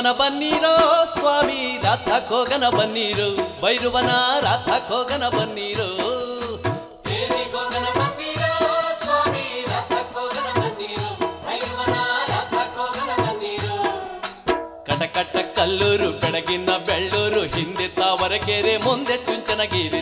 ಕೋಗನ ಬನ್ನಿರೋ ಸ್ವಾಮಿ ರಾಧ ಕೋಗನ ಬನ್ನಿರು. ಬೈರುವನ ರಾಧ ಕೋಗನ ಬನ್ನಿರು. ಕಟಕಟ ಕಲ್ಲೂರು ಬೆಳಗಿನ ಬೆಳ್ಳೂರು ಹಿಂದೆ ತಾವರಕೆರೆ ಮುಂದೆ ಚುಂಚನಗಿರಿ.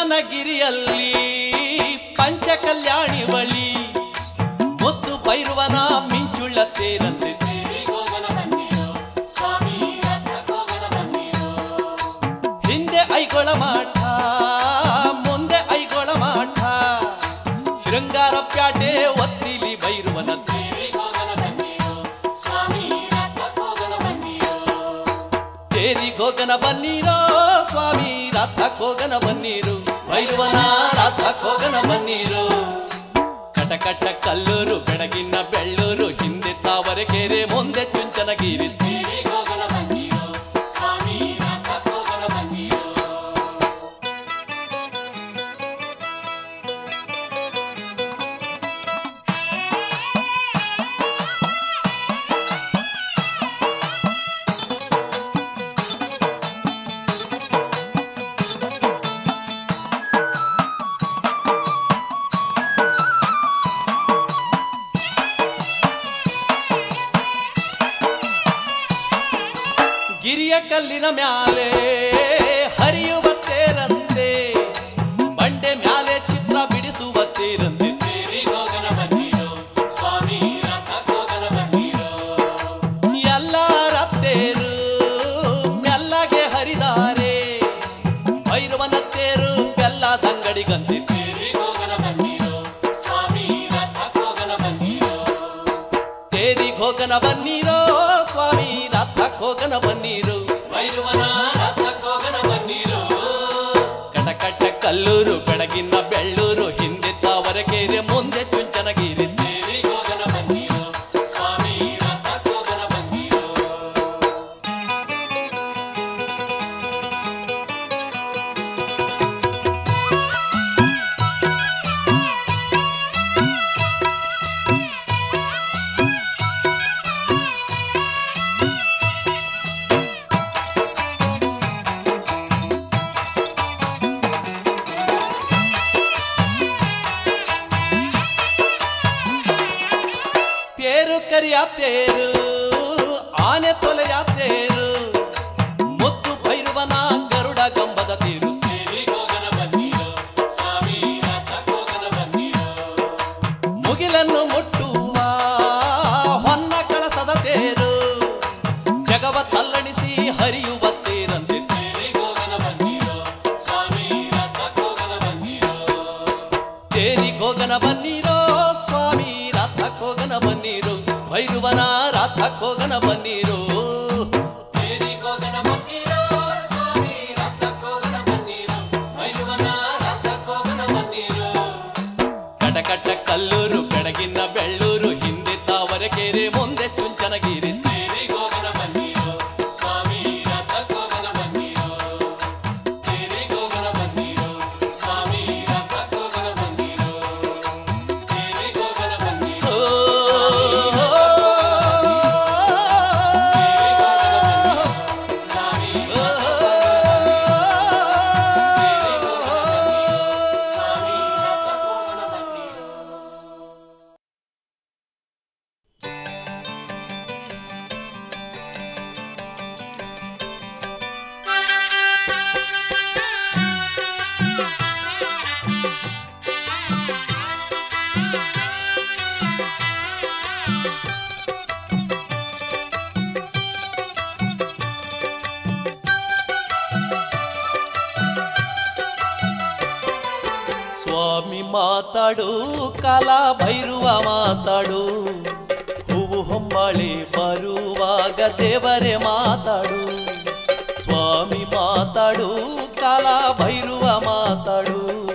ಅಲ್ಲಿ ಪಂಚ ಕಲ್ಯಾಣಿ ಬಳಿ ಮುತ್ತು ಭೈರವನ ಮಿಂಚುಳ್ಳ ತೇರಂತೆ. ಹಿಂದೆ ಐಗೊಳ ಮಾಡ ಮುಂದೆ ಐಗೊಳ ಮಾಡ ಶೃಂಗಾರ ಪ್ಯಾಟೆ ಒತ್ತಿಲಿ ಬೈರುವನ ತೇರಿ ಗೋಗನ ಬನ್ನಿರೋ, ಸ್ವಾಮಿ ರಥ ಗೋಗನ ಬನ್ನಿರೋ ಯುವನ ರಾತ ಕೋಗನ ಬನ್ನಿರು ಕಟ ಕಟ್ಟ ಕಲ್ಲೂರು ಹೋಗನ ಬನ್ನಿ ದೇವರೇ ಮಾತಾಡು. ಸ್ವಾಮಿ ಮಾತಾಡು, ಕಾಲ ಭೈರುವ ಮಾತಾಡು.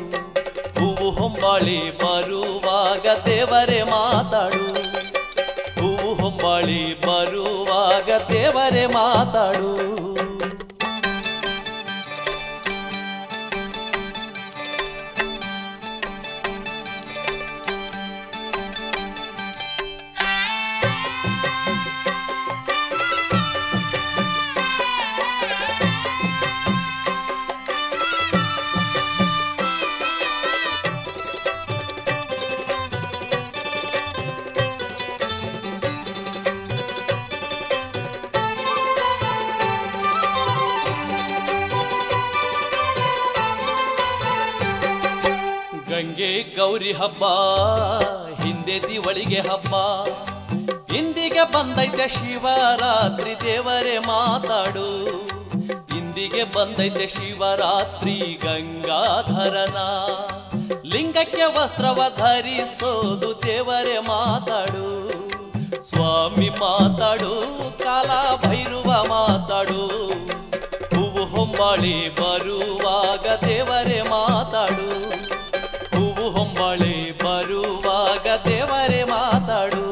ಹೂವು ಹೊಂಬಾಳಿ ಬರುವಾಗ ದೇವರೇ ಮಾತಾಡು. ಹೂವು ಹೊಂಬಾಳಿ ಬರುವಾಗ ದೇವರೇ ಮಾತಾಡು. ಗೌರಿ ಹಬ್ಬ, ಹಿಂದೆ ದಿವಳಿಗೆ ಹಬ್ಬ. ಇಂದಿಗೆ ಬಂದೈತೆ ಶಿವರಾತ್ರಿ ದೇವರೇ ಮಾತಾಡು. ಇಂದಿಗೆ ಬಂದೈತೆ ಶಿವರಾತ್ರಿ ಗಂಗಾಧರನ. ಲಿಂಗಕ್ಕೆ ವಸ್ತ್ರವ ಧರಿಸೋದು ದೇವರೇ ಮಾತಾಡು. ಸ್ವಾಮಿ ಮಾತಾಡು, ಕಾಲ ಭೈರುವ ಮಾತಾಡು. ಹೂವು ಹೊಂಬಾಳಿ ಬರುವಾಗ ದೇವರೇ ಮಾತಾಡು. ದೇವರೇ ಮಾತಾಡು.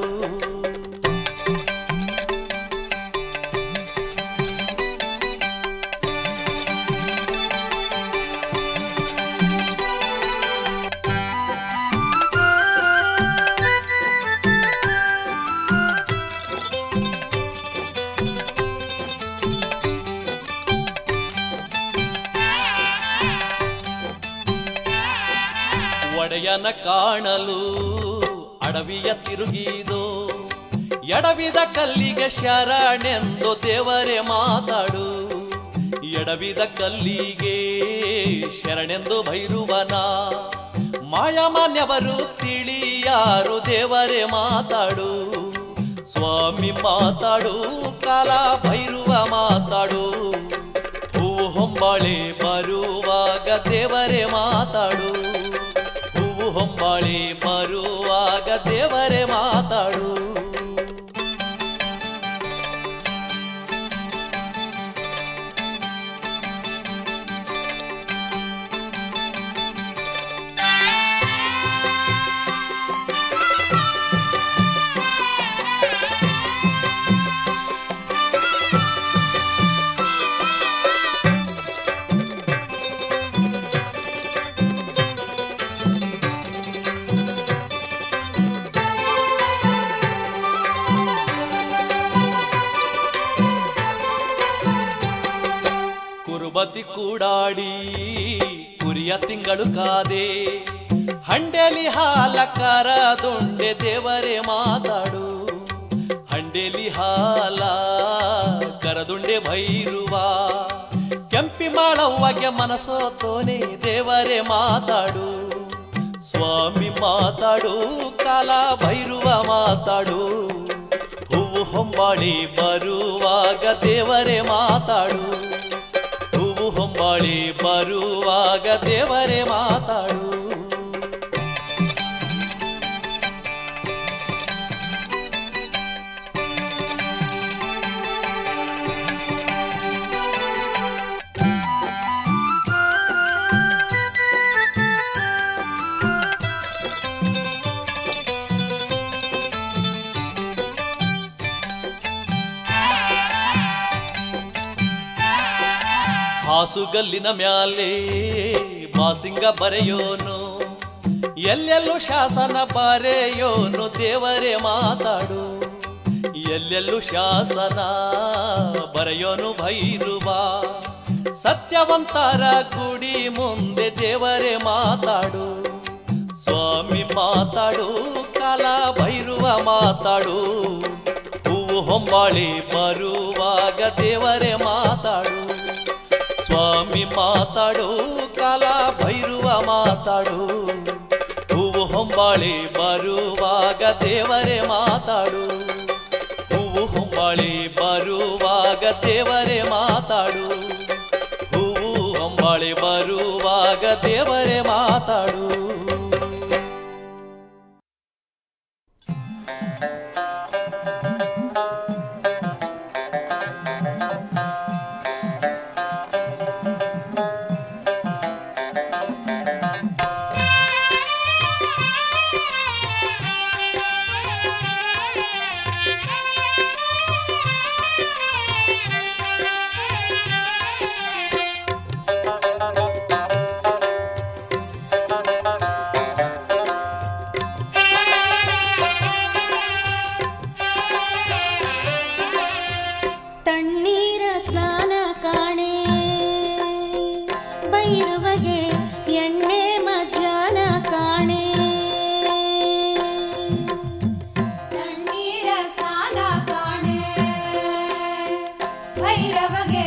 ಕಾಣಲು ಅಡವಿಯ ತಿರುಗಿದು ಎಡವಿದ ಕಲ್ಲಿಗೆ ಶರಣೆಂದು ದೇವರೇ ಮಾತಾಡು. ಎಡವಿದ ಕಲ್ಲಿಗೆ ಶರಣೆಂದು ಭೈರುವನ. ಮಾಯಮಾನ್ಯವರು ತಿಳಿಯಾರು ದೇವರೇ ಮಾತಾಡು. ಸ್ವಾಮಿ ಮಾತಾಡು, ಕಾಲ ಭೈರುವ ಮಾತಾಡು. ಹೂ ಹೊಂಬಾಳೆ ಬರುವಾಗ ದೇವರೇ ಮಾತಾಡು. ಹೊಂಬಾಳೆ ಮರುವಾಗ ದೇವರೇ ಮಾತಾಡು. ಕುರುಬತಿ ಕೂಡಾಡಿ ಕುರಿಯ ತಿಂಗಳು ಕಾದೆ. ಹಂಡೆಲಿ ಹಾಲ ಕರದೊಂಡೆ ದೇವರೇ ಮಾತಾಡು. ಹಂಡೆಲಿ ಹಾಲ ಕರದುಂಡೆ ಭೈರುವ ಕೆಂಪಿ ಮಾಡವ್ವಗೆ ಮನಸೋತೋನೆ ದೇವರೇ ಮಾತಾಡು. ಸ್ವಾಮಿ ಮಾತಾಡು, ಕಾಲ ಭೈರುವ ಮಾತಾಡು. ಹೂವು ಹೊಂಬಾಳಿ ಬರುವಾಗ ದೇವರೇ ಮಾತಾಡು. ಹೊಂಬಾಳಿ ಬರುವಾಗ ದೇವರೇ ಮಾತಾಡು. ಹಾಸುಗಲ್ಲಿನ ಮ್ಯಾಲೆ ಮಾಸಿಂಗ ಬರೆಯೋನು, ಎಲ್ಲೆಲ್ಲೂ ಶಾಸನ ಬರೆಯೋನು, ದೇವರೇ ಮಾತಾಡು, ಎಲ್ಲೆಲ್ಲೂ ಶಾಸನ ಬರೆಯೋನು ಭೈರುವ. ಸತ್ಯವಂತರ ಗುಡಿ ಮುಂದೆ ದೇವರೇ ಮಾತಾಡು, ಸ್ವಾಮಿ ಮಾತಾಡು, ಕಾಲ ಭೈರುವ ಮಾತಾಡು, ಹೂವು ಹೊಂಬಾಳಿ ಬರುವಾಗ ದೇವರೇ ಮಾತಾಡು. ಸ್ವಾಮಿ ಮಾತಾಡು, ಕಾಲ ಭೈರುವ ಮಾತಾಡು. ಹೂವು ಹೊಂಬಾಳಿ ಬರುವಾಗ ದೇವರೇ ಮಾತಾಡು. ಹೂವು ಹೊಂಬಾಳಿ ಬರುವಾಗ ದೇವರೇ ಮಾತಾಡು. ಹೂವು ಹೊಂಬಾಳಿ ಬರುವಾಗ ದೇವರೇ ಮಾತಾಡು. ಭೈರವಗೆ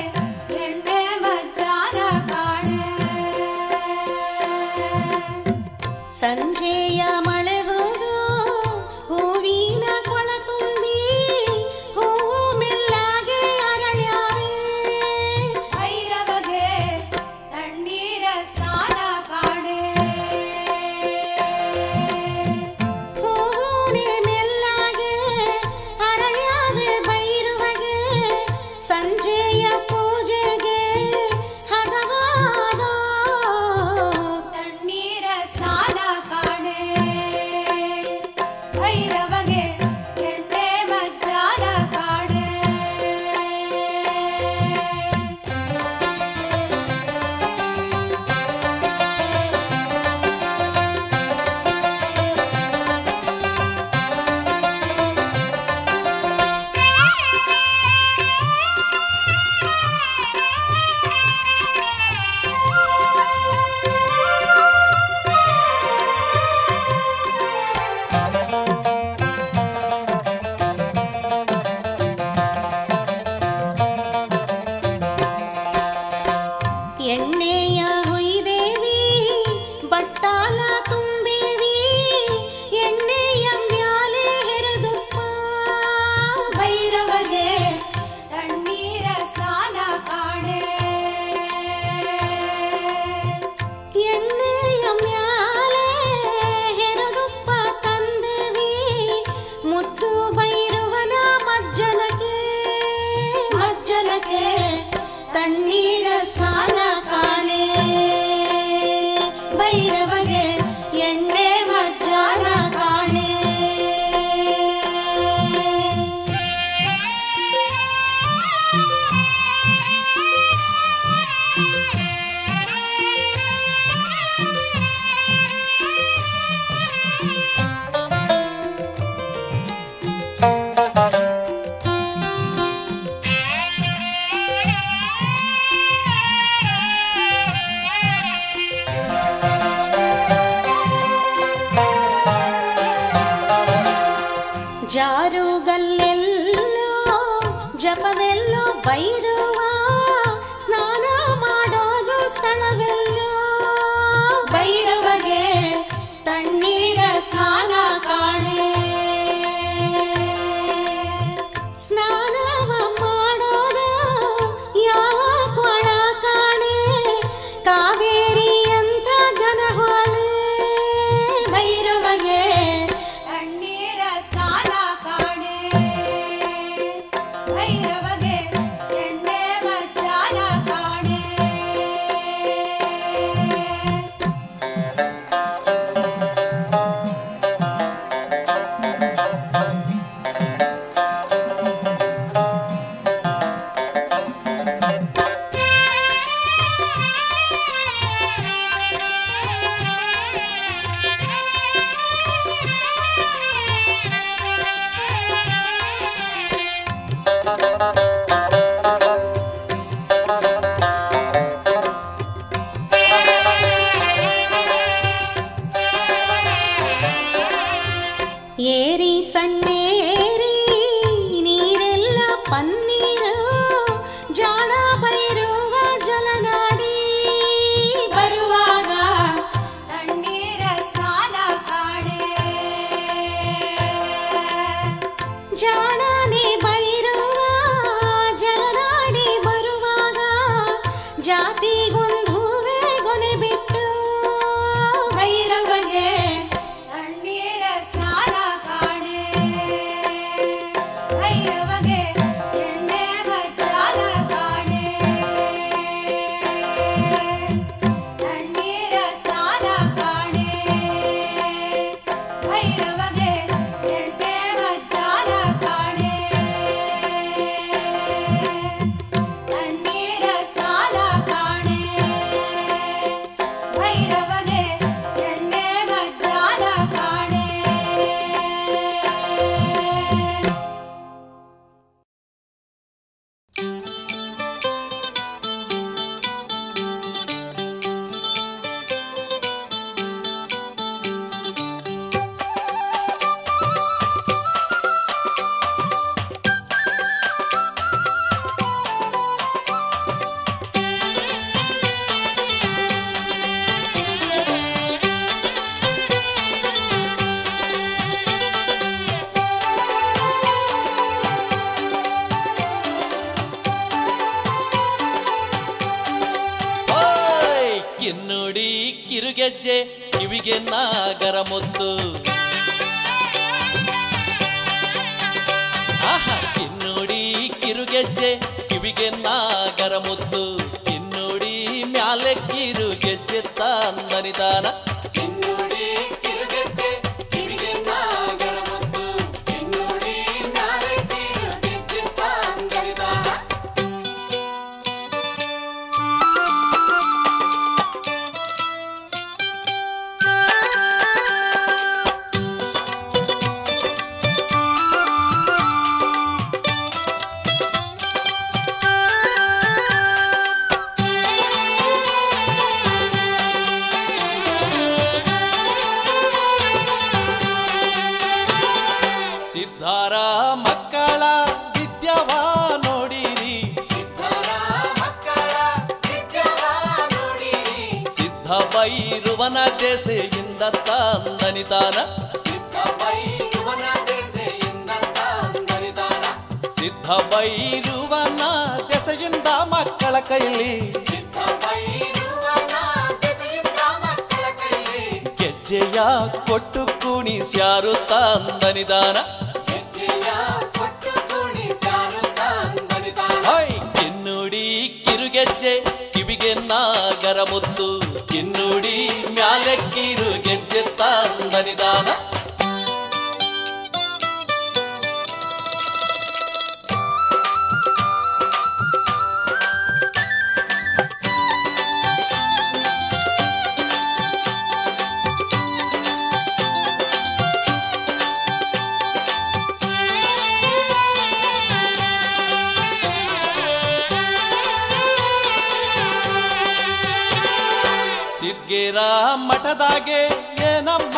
ಜಗ್ಗೇರ ಮಠದಾಗೆ ಏನಮ್ಮ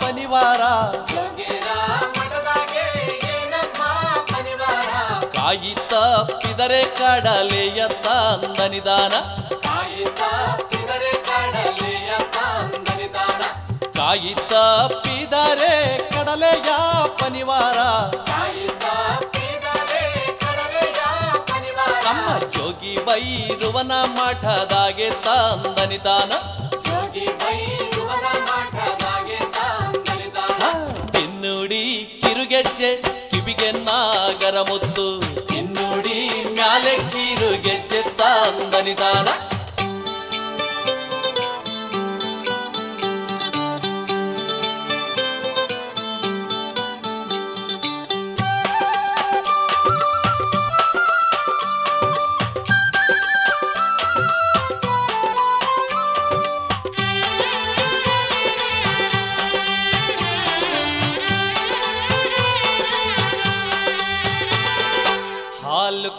ಪನಿವಾರ? ಕಾಯಿ ತಪ್ಪಿದರೆ ಕಡಲೆಯ ತಂದನಿದಾನ ಕಾಯಿ ತಪ್ಪಿದರೆ ಕಡಲೆಯ ಪನಿವಾರ. ನಮ್ಮ ಜೋಗಿ ಬೈರುವನ ಮಠದಾಗೆ ತಂದನಿದಾನ ತಿನ್ನುಡಿ ಕಿರುಗೆಜ್ಜೆ ಕಿವಿಗೆ ನಾಗರ ಮುತ್ತು. ತಿನ್ನುಡಿ ಮ್ಯಾಲೆ ಕಿರುಗೆಜ್ಜೆ ತಂದನಿದಾನ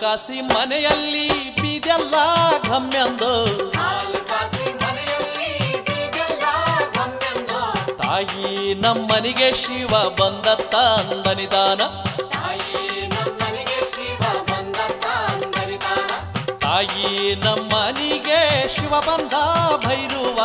ಕಾಸಿ ಮನೆಯಲ್ಲಿ ಬೀದೆಲ್ಲ ಗಮ್ಯಂದು ತಾಯಿ ನಮ್ಮನಿಗೆ ಶಿವ ಬಂದ ತಂದನಿದಾನ ತಾಯಿ ನಮ್ಮನಿಗೆ ಶಿವ ಬಂದ ಭೈರುವ.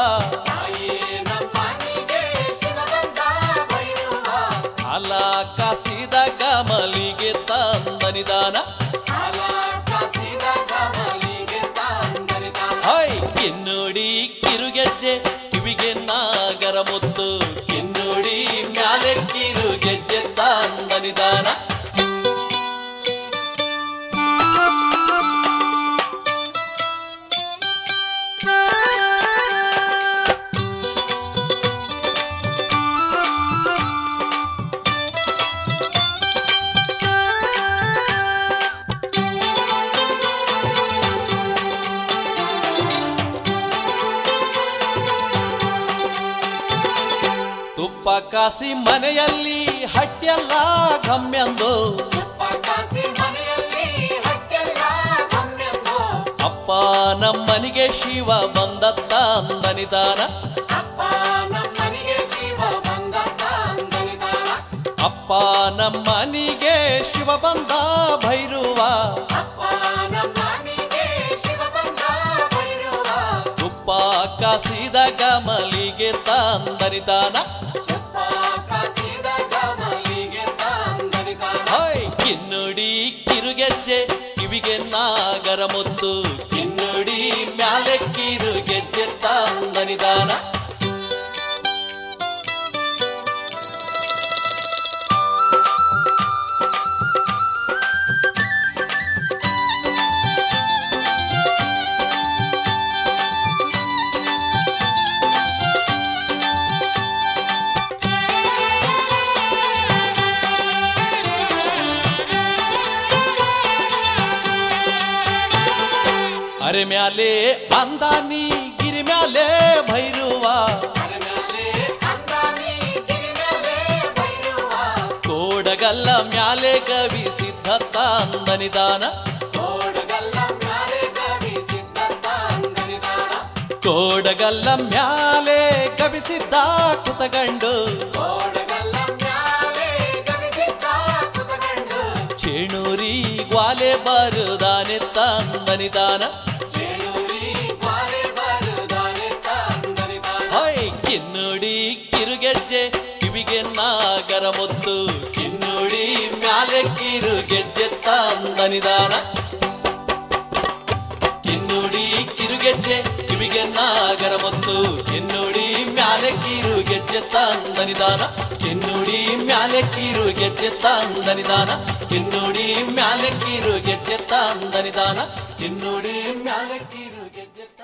ಕಾಸಿ ಮನೆಯಲ್ಲಿ ಹಟ್ಟೆಲ್ಲ ಗಮ್ಯಂದು ಅಪ್ಪ ನಮ್ಮನಿಗೆ ಶಿವ ಬಂದತ್ತ ಅಂದನಿದಾನ. ಅಪ್ಪ ನಮ್ಮನಿಗೆ ಶಿವ ಬಂದ ಭೈರುವ. ತುಪ್ಪ ಕಾಸಿದ ಕಮಲಿಗೆ ತಂದನಿದಾನ. ಕಿವಿಗೆ ನಾಗರ ಮುತ್ತು ಚಿನ್ನುಡಿ ಮ್ಯಾಲೆಕ್ಕಿರು ಗೆಜ್ಜೆ ನಿಧಾನ అరమ్యాలే అందాన్ని గిరిమ్యాలే భైరువా. కోడగల్ల మ్యాలే కవి సిద్ధత అందనిదాన కోడగల్ల మ్యాలే కవి సిద్ధ కుతగండు. చెణూరి ಗ್ವಾಲೆ ಬರುದಾನೆ ತಂದನಿದಾನ ಮನಸ್ಸಿನ ಮುತ್ತು, ಕಿನ್ನುಡಿ ಮ್ಯಾಲೆ ಕೀರು ಗೆಜ್ಜೆತ್ತ ಅಂದನಿದಾನ ಕಿನ್ನುಡಿ ಕಿರುಗೆಜ್ಜೆ ಕಿವಿಗೆ ನಾಗರ ಮುತ್ತು, ಕಿನ್ನುಡಿ ಮ್ಯಾಲೆ ಕೀರು ಗೆಜ್ಜೆತ್ತ ಅಂದನಿದಾನ ಕಿನ್ನುಡಿ ಮ್ಯಾಲೆ ಕೀರು ಗೆಜ್ಜೆತ್ತ ಅಂದನಿದಾನ ಕಿನ್ನುಡಿ ಮ್ಯಾಲೆ ಕೀರು ಗೆಜ್ಜೆತ್ತ ಅಂದನಿದಾನ ಕಿನ್ನುಡಿ ಮ್ಯಾಲೆ ಕೀರು ಗೆಜ್ಜೆತ್ತ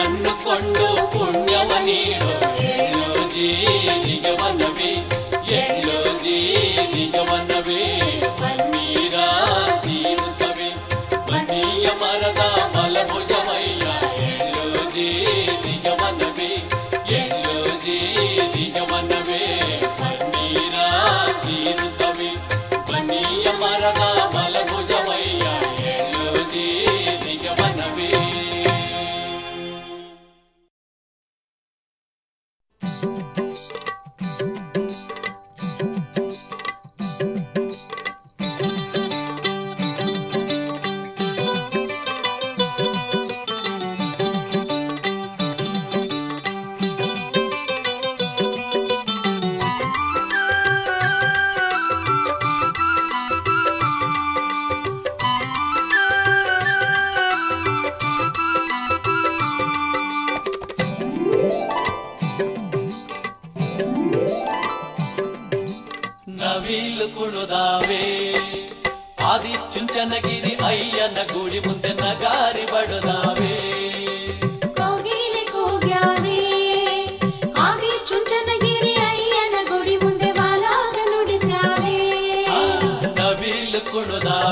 ನನ್ನು ಕೊಂಡು ಪುಣ್ಯವ ನೀನು. ಎಳ್ಳು ಜೀ ನಿಗಮನವೇ ಎಳ್ಳು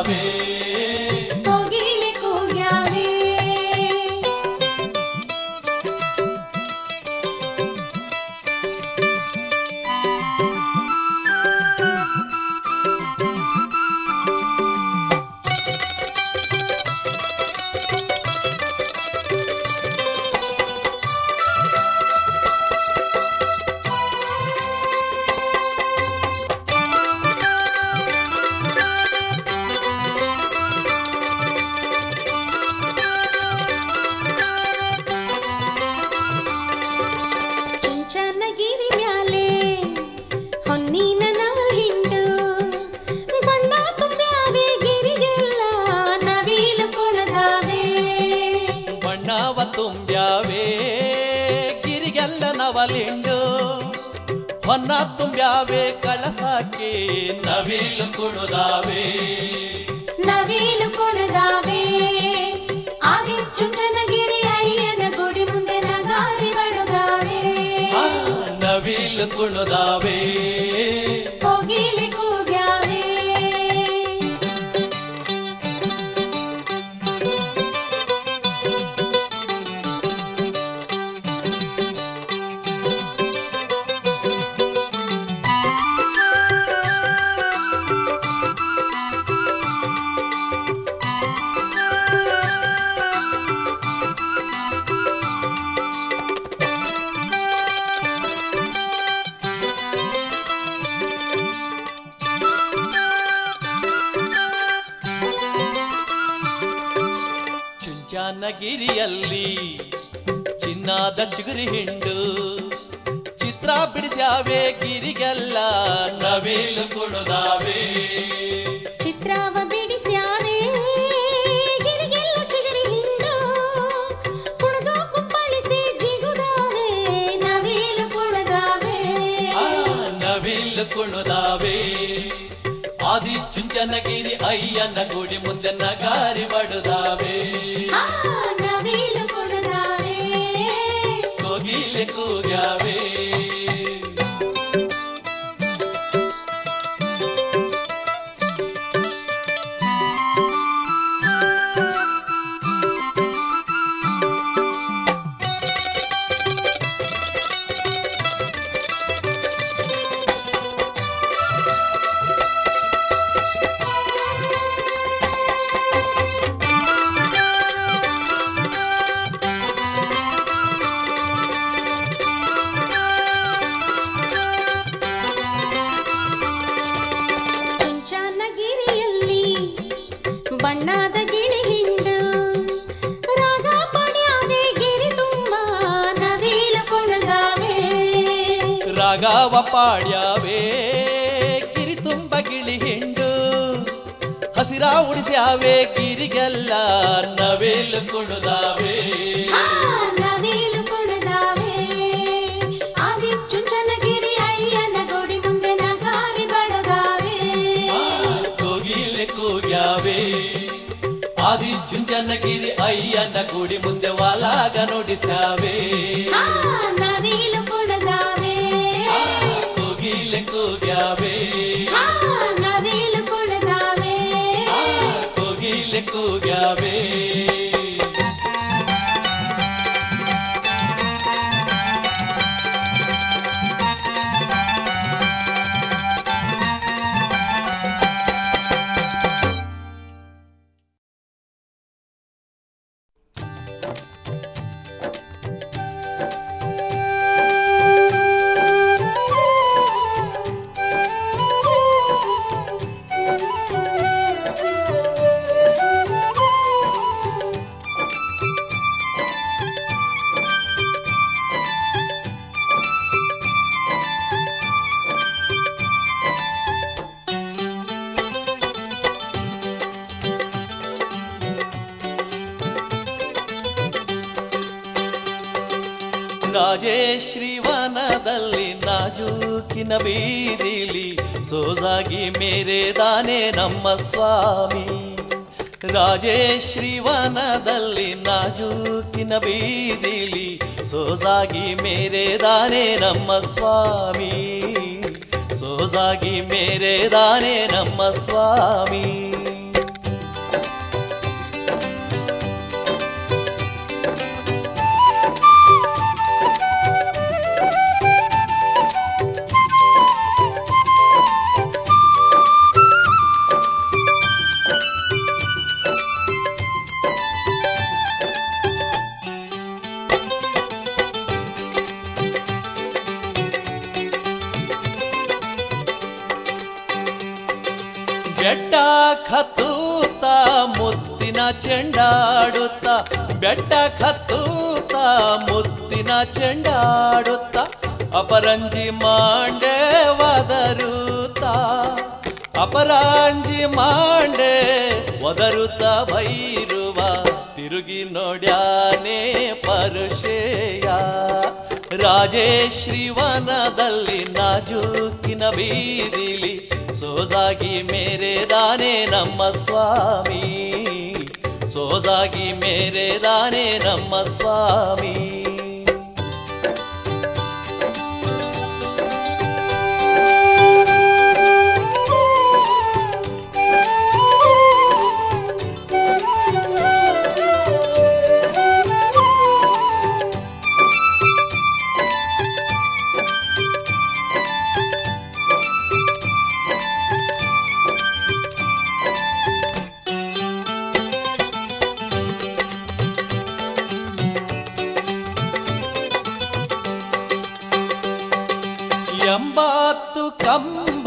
ಕುಣುದಾವೆ ತುಂಬ್ಯಾವೆ ಕಳಸಕ್ಕೆ ನವಿಲು ಕುಣುದಾವೆ ನವಿಲು ಕೊಳದಾವೆ ಆದಿ ಚುಂಚನಗಿರಿ ಅಯ್ಯನ ಗುಡಿ ಮುಂದೆ ನಗಾರಿ ಬಡದಾವೆ ಆ, ನವಿಲು ಕುಣುದಾವೆ ಚುಂಚಾನಗಿರಿಯಲ್ಲಿ ಚಿನ್ನದ ಚಿಗುರಿ ಹಿಂಡು ಚಿತ್ರ ಬಿಡಿಸ್ಯಾವೆ ಗಿರಿಗೆಲ್ಲ ನವಿಲು ಕುಣುದಾವೆ ಆದಿ ಚುಂಚನಗಿರಿ ಅಯ್ಯನ ಗುಡಿ ಮುಂದೆ ನಗಾರಿ ಬಡುದಾವೆ ಆ, ಬಣ್ಣದ ಗಿಳಿ ಹಿಂಡು ರಾಗ ಪಡ್ಯಾವೆ ಗಿರಿ ತುಂಬ ನವಿಲು ಕುಣದಾವೆ ರಾಗವ ಪಾಡ್ಯಾವೆ ಗಿರಿ ತುಂಬ ಗಿಳಿ ಹಿಂಡು ಹಸಿರ ಉಡಿಸ್ಯಾವೆ ಗಿರಿಗೆಲ್ಲ ನವಿಲು ಕುಣುದಾವೆ ಚುಂಚನಗಿರಿ ಅಯ್ಯನ ಗುಡಿ ಮುಂದೆ ವಾಲಾಗ ನುಡಿಸ್ಯಾವೆ ಆ, ನವಿಲು ಕುಣದಾವೆ ಆ, ನಾಜೂಕ ನಾಜೂಕಿನ ಬೀದಿಲಿ ಸೋಜಾಗಿ ಮೇರೆದಾನೆ ನಮ್ಮ ಸ್ವಾಮಿ. ರಾಜೇಶ್ರೀವನದಲ್ಲಿ ನಾಜೂಕಿನ ಬೀದಿಲಿ ಸೋಜಾಗಿ ಮೇರೆದಾನೆ ನಮ್ಮ ಸ್ವಾಮಿ. ಸೋಜಾಗಿ ಮೇರೆದಾನೆ ನಮ್ಮ ಸ್ವಾಮಿ. ಚೆಂಡಾಡುತ್ತ ಅಪರಂಜಿ ಮಾಂಡೆ ವದರುತ್ತ ಅಪರಾಂಜಿ ಮಾಂಡೆ ಒದರುತ್ತ ಬೈರುವ ತಿರುಗಿ ನೋಡ್ಯಾನೆ ಪರುಷೇಯ. ರಾಜೇಶ್ರೀವನದಲ್ಲಿ ನಾಜೂಕಿನ ಬೀದಿಲಿ ಸೋಜಾಗಿ ಮೇರೆದಾನೆ ನಮ್ಮ ಸ್ವಾಮಿ. ಸೋಜಾಗಿ ಮೇರೆದಾನೆ ನಮ್ಮ ಸ್ವಾಮಿ.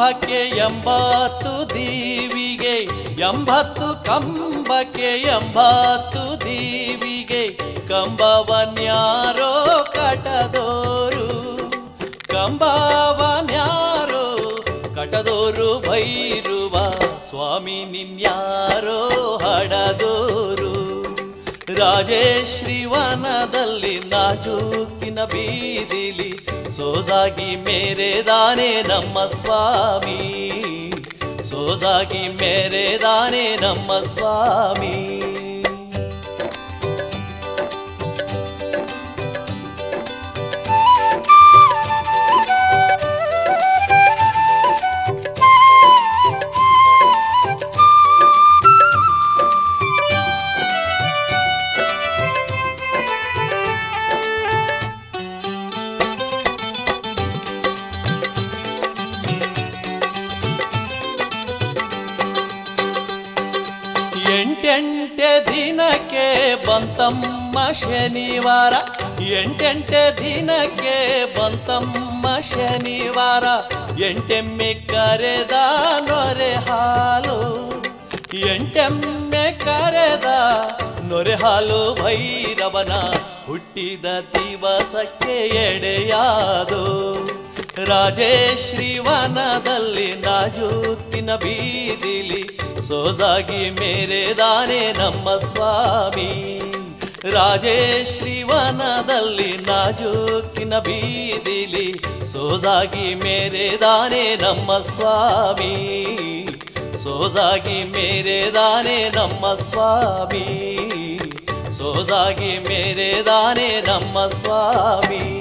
ಕಂಬಕ್ಕೆ ಎಂಬತ್ತು ದೀವಿಗೆ, ಎಂಬತ್ತು ಕಂಬಕ್ಕೆ ಎಂಬತ್ತು ದೀವಿಗೆ ಕಂಬವನ್ಯಾರೋ ಕಟದೋರು ಕಂಬವನ್ಯಾರೋ ಕಟದೋರು ಭೈರುವ ಸ್ವಾಮಿ ನಿನ್ಯಾರೋ ಹಡದೋರು. ರಾಜೇಶ್ರೀವನದಲ್ಲಿ ನಾಜೂಕಿನ ಬೀದಿಲಿ ಸೋಜಾಗಿ ಮೇರೆದಾನೆ ನಮ್ಮ ಸ್ವಾಮಿ ಸೋಜಾಗಿ ಮೇರೆದಾನೆ ನಮ್ಮ ಸ್ವಾಮಿ ಶನಿವಾರ, ಎಂಟೆಂಟೆ ದಿನಕ್ಕೆ ಬಂತಮ್ಮ ಶನಿವಾರ. ಎಂಟೆಮ್ಮೆ ಕರೆದ ನೊರೆ ಹಾಲು, ಎಂಟೆಮ್ಮೆ ಕರೆದ ನೊರೆ ಹಾಲು ಭೈರವನ. ಹುಟ್ಟಿದ ದಿವಸಕ್ಕೆ ಎಡೆಯಾದು. ರಾಜೇಶ್ರೀವನದಲ್ಲಿ ನಾಜೂಕಿನ ಬೀದಿಲಿ ಸೋಜಾಗಿ ಮೇರೆದಾನೆ ನಮ್ಮ ಸ್ವಾಮಿ. ರಾಜೇಶ್ರೀ ವನದಲ್ಲಿ ನಾಜೂಕಿನ ಬೀದಿಲಿ ಸೋಜಾಗಿ ಮೇರೆದಾನೆ ನಮ್ಮ ಸ್ವಾಮಿ. ಸೋಜಾಗಿ ಮೇರೆದಾನೆ ನಮ್ಮ ಸ್ವಾಮಿ. ಸೋಜಾಗಿ ಮೇರೆದಾನೆ ನಮ್ಮ ಸ್ವಾಮಿ.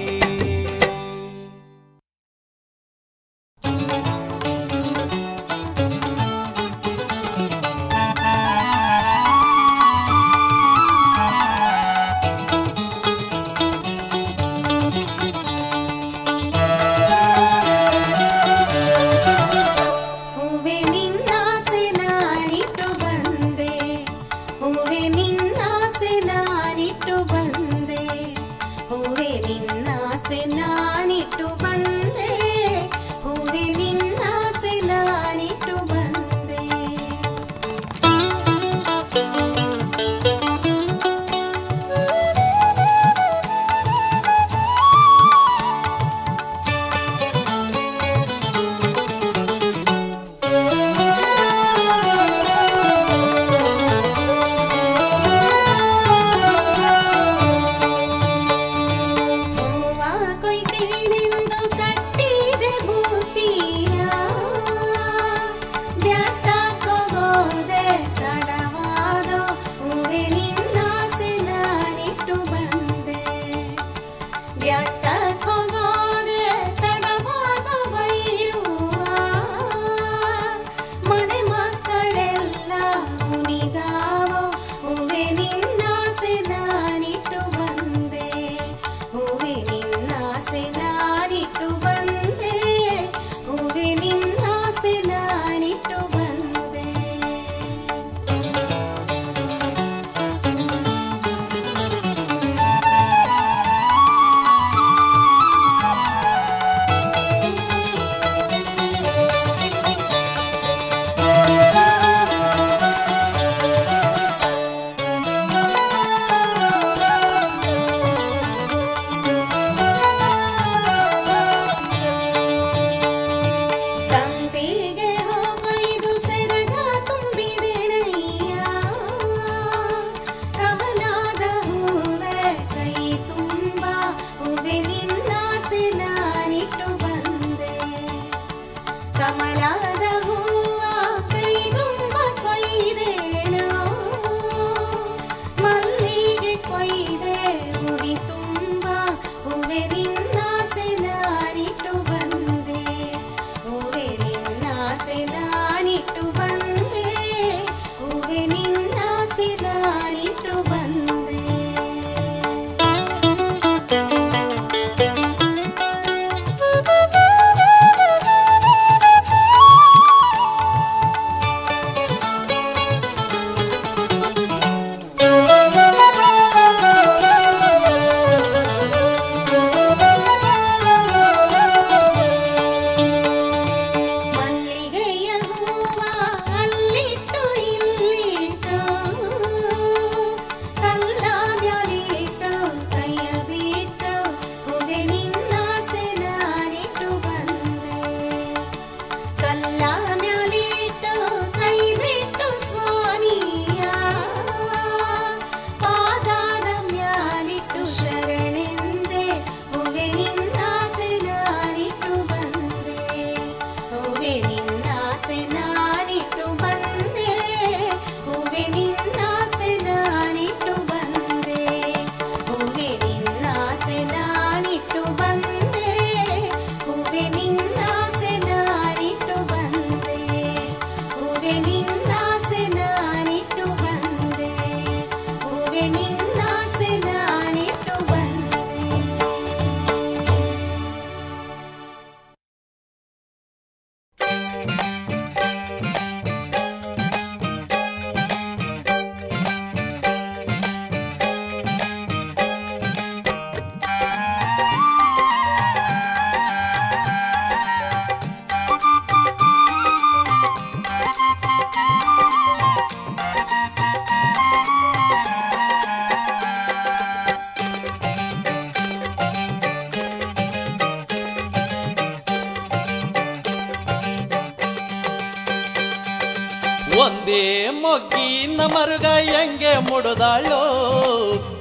ಒಂದೇ ಮೊಗ್ಗಿ ಮರುಗ ಹೆಂಗೆ ಮುಡುದಾಳೋ?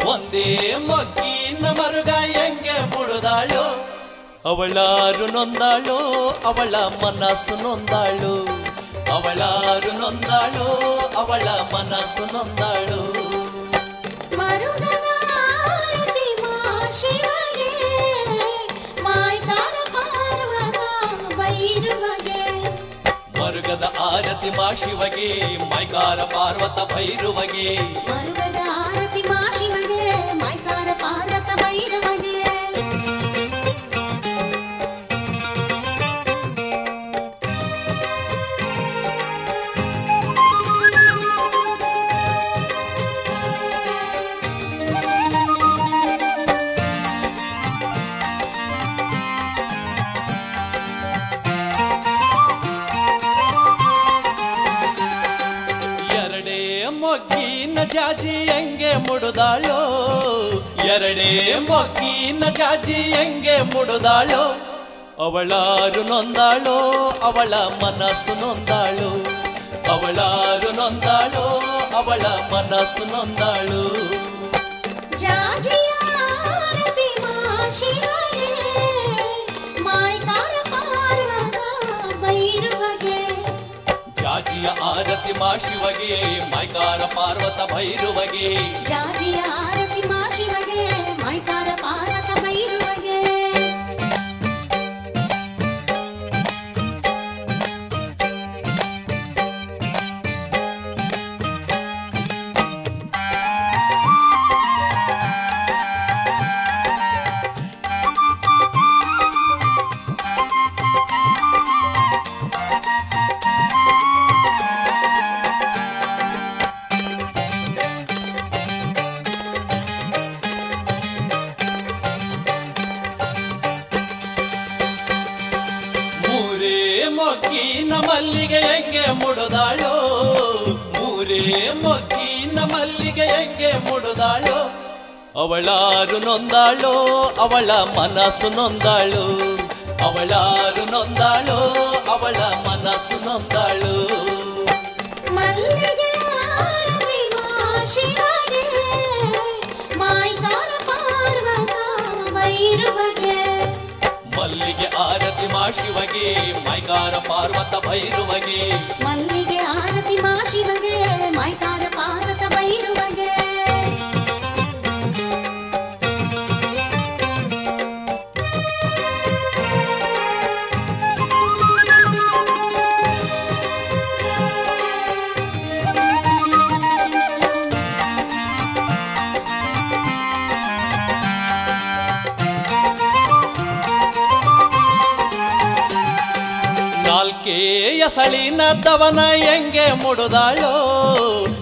ಒಂದೇ ಮೊಗ್ಗಿ ಮರುಗ ಹೆಂಗೆ ಮುಡುದಾಳೋ? ಅವಳಾರು ನೊಂದಾಳೋ, ಅವಳ ಮನಸ್ಸು ನೊಂದಾಳು. ಅವಳಾರು ನೊಂದಾಳೋ, ಅವಳ ಮನಸ್ಸು ನೊಂದಾಳು. ಮರುಗದ ಆರತಿ ಮಾ ಶಿವಗೆ ಮೈಕಾರ ಪಾರ್ವತ ಭೈರುವಗೆ. ಮರುಗದ ಆರತಿ ಮಾ ಶಿವಗೆ ಮಾಯ್ಕಾರ ಮುಡುದಾಳೋ? ಎರಡೇ ಮೊಗ್ಗಿನ ಜಾಜಿ ಹೆಂಗೆ ಮುಡುದಾಳೋ? ಅವಳಾರು ನೊಂದಾಳೋ? ಅವಳ ಮನಸ್ಸು ನೊಂದಾಳು? ಅವಳಾರು ನೊಂದಾಳೋ? ಅವಳ ಮನಸ್ಸು ನೊಂದಾಳು? ಜಾಜಿಯ ಆರತಿ ಮಾ ಶಿವಗೆ ಮೈಕಾರ ಪಾರ್ವತ ಭೈರುವಗೆ ಜಾಜಿಯ ಆರತಿ ಮಾ ಶಿವಗೆ ಮಾಯ್ಕಾರ ಪಾರ್ವತ ಅವಳಾರು ನೊಂದಾಳೋ ಅವಳ ಮನಸ್ಸು ನೊಂದಾಳು. ಅವಳಾರು ನೊಂದಾಳೋ ಅವಳ ಮನಸ್ಸು ನೊಂದಾಳು. ಮಲ್ಲಿಗೆ ಆರತಿ ಮಾ ಶಿವಗೆ ಮೈಕಾರ ಪಾರ್ವತ ಬೈರುವಗೆ ಮಲ್ಲಿಗೆ ಆರತಿ ಮಾ ಶಿವಗೆ ಮೈಕಾರ ಪಾರ್ವತ ಭೈರುವಗೆ. ದವನ ಹೆಂಗೆ ಮುಡುದಾಳೋ?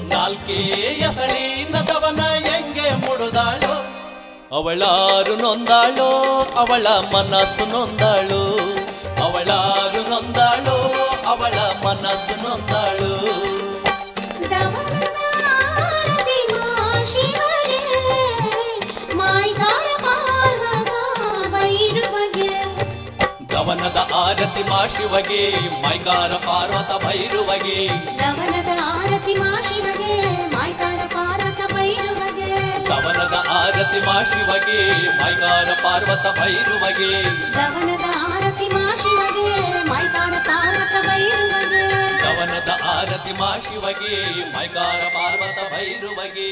ನಾಲ್ಕೇ ಸಳಿ ದವನ ಹೆಂಗೆ ಮುಡುದಾಳೋ? ಅವಳಾರು ನೊಂದಾಳೋ? ಅವಳ ಮನಸ್ಸು ನೊಂದಾಳು? ಆರತಿ ಮಾ ಶಿವಗೆ ಮೈಕಾರ ಪಾರ್ವತ ಭೈರುವಗೆ. ಕವನದ ಆರತಿ ಮಾ ಶಿವಗೆ ಮೈಕಾರ ಪಾರ್ವತ ಭೈರುವಗೆ. ಕವನದ ಆರತಿ ಮಾ ಶಿವಗೆ ಮೈಕಾರ ಪಾರ್ವತ ಭೈರುವಗೆ. ಕವನದ ಆರತಿ ಮಾ ಶಿವಗೆ ಮೈಕಾರ ಪಾರ್ವತ ಭೈರುವಗೆ. ಕವನದ ಆರತಿ ಮಾ ಶಿವಗೆ ಮೈಕಾರ ಪಾರ್ವತ ಭೈರುವಗೆ.